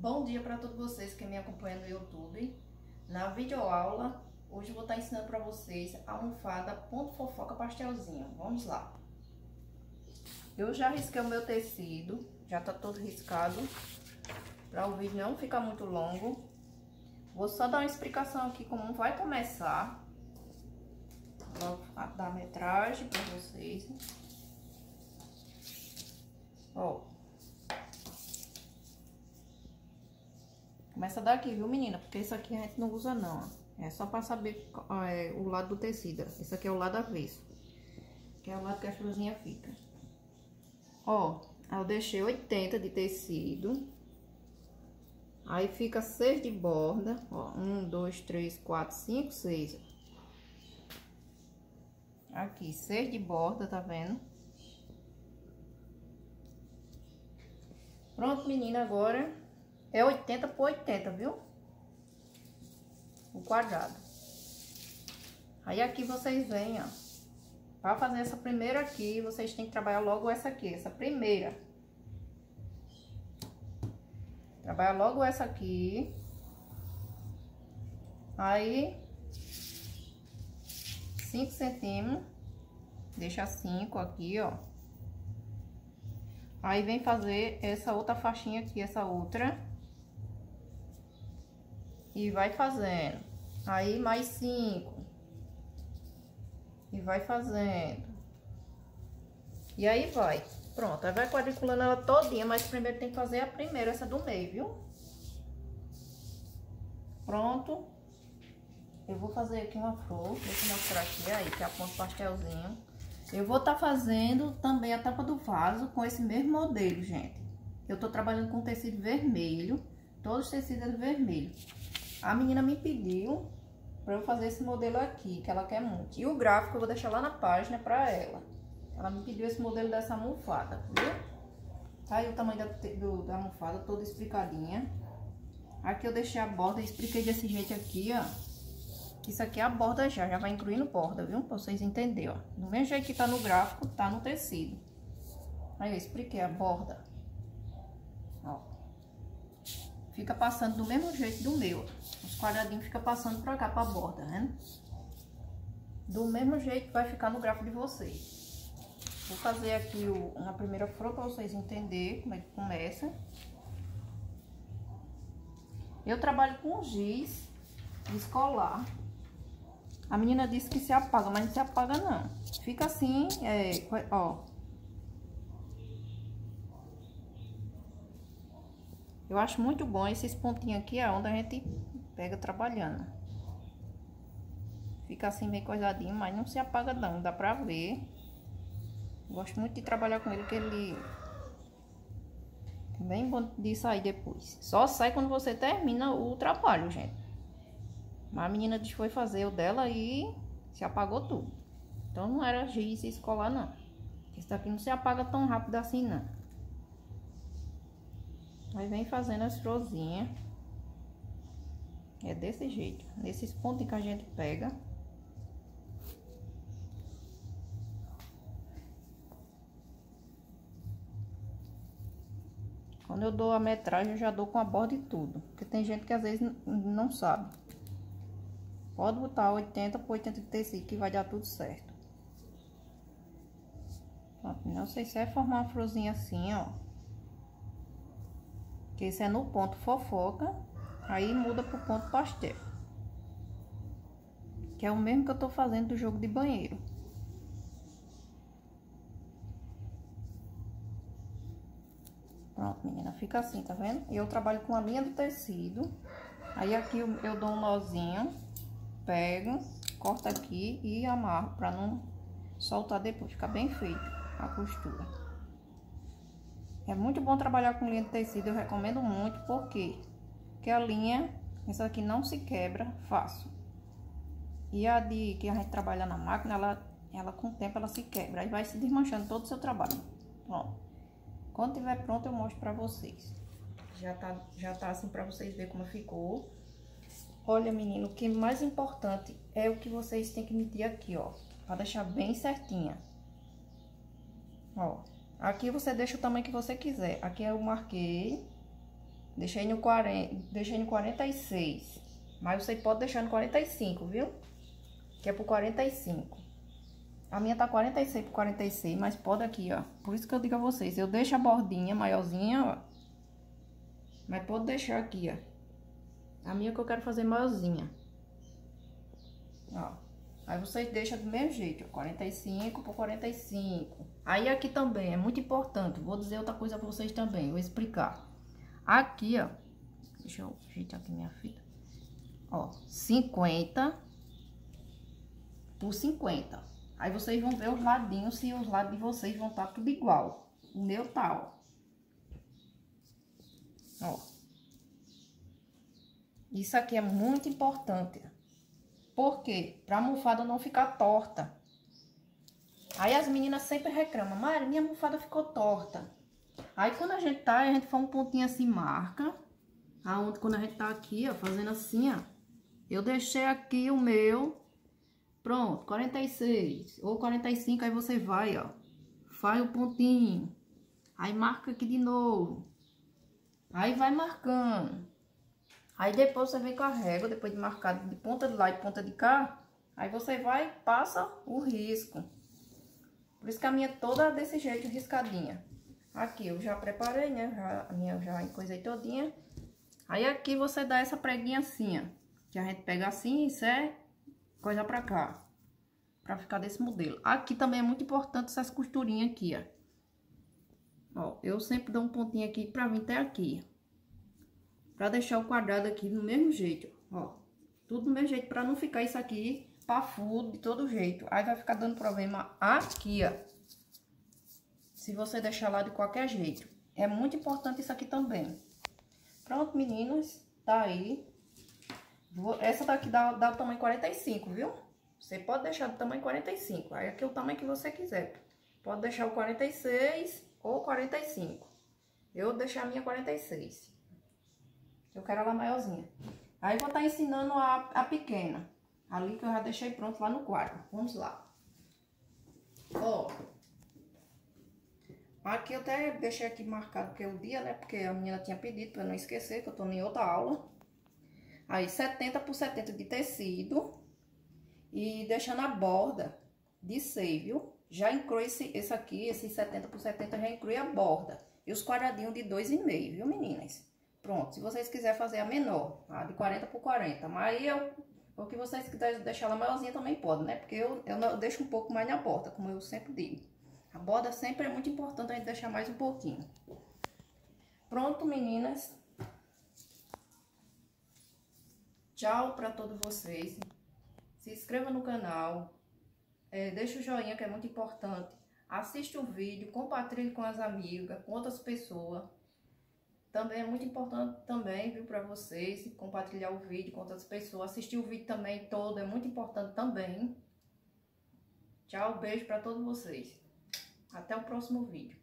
Bom dia para todos vocês que me acompanham no YouTube. Na videoaula, hoje eu vou estar ensinando para vocês a almofada ponto fofoca pastelzinho. Vamos lá. Eu já risquei o meu tecido, já tá todo riscado, para o vídeo não ficar muito longo. Vou só dar uma explicação aqui como vai começar. Vou dar metragem para vocês. Ó, Começa daqui, viu, menina? Porque isso aqui a gente não usa, não. É só pra saber é, o lado do tecido. Esse aqui é o lado avesso. Que é o lado que a florzinha fica. Ó, eu deixei 80 de tecido. Aí fica 6 de borda. Ó, 1, 2, 3, 4, 5, 6. Aqui, 6 de borda, tá vendo? Pronto, menina, agora é 80 por 80, viu? O quadrado. Aí aqui vocês vêm, ó. Pra fazer essa primeira aqui, vocês têm que trabalhar logo essa aqui, essa primeira. Trabalha logo essa aqui. Aí, 5 centímetros. Deixa 5 aqui, ó. Aí vem fazer essa outra faixinha aqui, essa outra. E vai fazendo. Aí mais cinco. E vai fazendo. E aí vai. Pronto, aí vai quadriculando ela todinha, mas primeiro tem que fazer a primeira, essa do meio, viu? Pronto. Eu vou fazer aqui uma flor, deixa eu mostrar aqui, aí, que é a ponta pastelzinho. Eu vou estar tá fazendo também a tampa do vaso com esse mesmo modelo, gente. Eu tô trabalhando com tecido vermelho, todos os tecidos vermelhos. A menina me pediu para eu fazer esse modelo aqui, que ela quer muito. E o gráfico eu vou deixar lá na página para ela. Ela me pediu esse modelo dessa almofada, viu? Tá aí o tamanho da, do, da almofada, toda explicadinha. Aqui eu deixei a borda, expliquei desse jeito aqui, ó. Isso aqui é a borda já, já vai incluindo borda, viu? Pra vocês entenderem, ó. Do mesmo jeito que tá no gráfico, tá no tecido. Aí eu expliquei a borda. Ó. Fica passando do mesmo jeito do meu. Os quadradinhos ficam passando pra cá, pra borda, né? Do mesmo jeito vai ficar no gráfico de vocês. Vou fazer aqui o, uma primeira flor pra vocês entenderem como é que começa. Eu trabalho com giz escolar. A menina disse que se apaga, mas não se apaga não. Fica assim, é, ó, Eu acho muito bom esses pontinhos aqui, é onde a gente pega trabalhando. Fica assim bem coisadinho, mas não se apaga não, dá pra ver. Gosto muito de trabalhar com ele, que ele... É bem bom de sair depois. Só sai quando você termina o trabalho, gente. Mas a menina foi fazer o dela e se apagou tudo. Então não era giz escolar, não. Esse daqui não se apaga tão rápido assim, não. Aí vem fazendo as florzinhas. É desse jeito. Nesses pontos que a gente pega. Quando eu dou a metragem, eu já dou com a borda e tudo. Porque tem gente que às vezes não sabe. Pode botar 80 por 85 que vai dar tudo certo. Pronto, não sei se é formar uma florzinha assim, ó. Que esse é no ponto fofoca, aí muda pro ponto pastel. Que é o mesmo que eu tô fazendo do jogo de banheiro. Pronto, menina, fica assim, tá vendo? E eu trabalho com a linha do tecido. Aí aqui eu, dou um nozinho, pego, corto aqui e amarro pra não soltar depois, ficar bem feito a costura. É muito bom trabalhar com linha de tecido, eu recomendo muito, porque que a linha, essa aqui não se quebra fácil. E a de que a gente trabalha na máquina, ela, ela com o tempo ela se quebra, aí vai se desmanchando todo o seu trabalho. Ó, quando tiver pronto eu mostro pra vocês. Já tá, já tá assim pra vocês verem como ficou. Olha, menino, o que mais importante é o que vocês têm que medir aqui, ó. Pra deixar bem certinha. Ó. Aqui você deixa o tamanho que você quiser. Aqui eu marquei Deixei no 40, deixei no 46. Mas você pode deixar no 45, viu? Que é pro 45. A minha tá 46 por 46, mas pode aqui, ó. Por isso que eu digo a vocês, eu deixo a bordinha maiorzinha, ó. Mas pode deixar aqui, ó. A minha que eu quero fazer maiorzinha. Ó. Aí vocês deixam do mesmo jeito, ó. 45 por 45. Aí aqui também é muito importante. Vou dizer outra coisa pra vocês também, vou explicar. Aqui, ó. Deixa eu ajeitar aqui minha fita. Ó, 50 por 50. Aí vocês vão ver os ladinhos, se os lados de vocês vão estar tá tudo igual. O meu tá, ó. Ó. Isso aqui é muito importante. Por quê? Pra almofada não ficar torta. Aí as meninas sempre reclamam, Mari, minha almofada ficou torta. Aí quando a gente tá, a gente faz um pontinho assim, marca. Aonde quando a gente tá aqui, ó, fazendo assim, ó. Eu deixei aqui o meu Pronto, 46 ou 45, aí você vai, ó. Faz o pontinho. Aí marca aqui de novo. Aí vai marcando. Aí depois você vem com a régua, depois de marcar de ponta de lá e ponta de cá. Aí você vai passa o risco. Por isso que a minha é toda desse jeito, riscadinha. Aqui eu já preparei, né? Já, a minha já coisei todinha. Aí aqui você dá essa preguinha assim, ó. Que a gente pega assim e serve coisa pra cá. Pra ficar desse modelo. Aqui também é muito importante essas costurinhas aqui, ó. Ó, eu sempre dou um pontinho aqui pra vir até aqui. Pra deixar o quadrado aqui do mesmo jeito, ó. Tudo do mesmo jeito, pra não ficar isso aqui pafudo de todo jeito. Aí vai ficar dando problema aqui, ó. Se você deixar lá de qualquer jeito. É muito importante isso aqui também. Pronto, meninas. Tá aí. Essa daqui dá, dá o tamanho 45, viu? Você pode deixar do tamanho 45. Aí aqui é o tamanho que você quiser. Pode deixar o 46 ou 45. Eu deixar a minha 46. Eu quero ela maiorzinha. Aí vou estar tá ensinando a, a pequena. Ali que eu já deixei pronto lá no quadro. Vamos lá. Ó. Aqui eu até deixei aqui marcado que é o dia, né? Porque a menina tinha pedido pra não esquecer que eu tô em outra aula. Aí 70 por 70 de tecido e deixando a borda de 6, viu? Já inclui esse, esse aqui, esse 70 por 70 já inclui a borda. E os quadradinhos de 2,5, viu, meninas? Pronto, se vocês quiserem fazer a menor, a de 40 por 40. Mas aí, eu, o que vocês quiserem deixar ela maiorzinha também pode, né? Porque eu, eu, eu deixo um pouco mais na borda, como eu sempre digo. A borda sempre é muito importante a gente deixar mais um pouquinho. Pronto, meninas. Tchau para todos vocês. Se inscreva no canal. É, deixa o joinha que é muito importante. Assiste o vídeo, compartilhe com as amigas, com outras pessoas. Também é muito importante também, viu, para vocês, compartilhar o vídeo com outras pessoas. Assistir o vídeo também todo é muito importante também. Tchau, beijo para todos vocês. Até o próximo vídeo.